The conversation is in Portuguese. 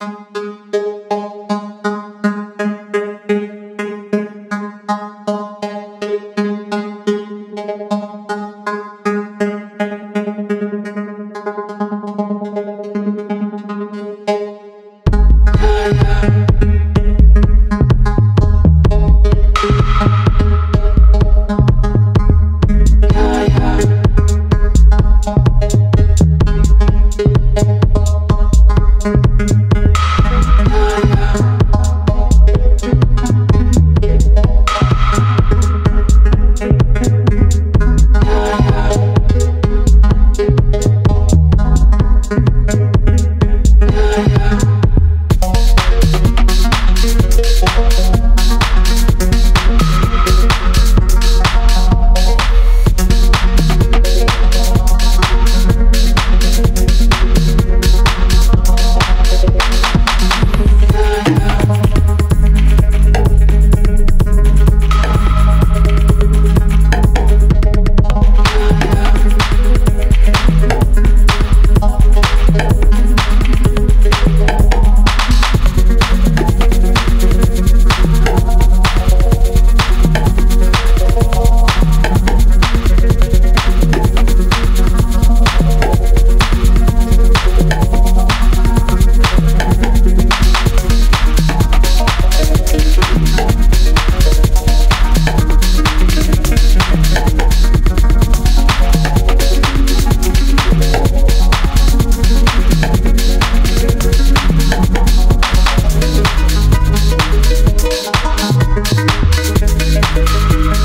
Música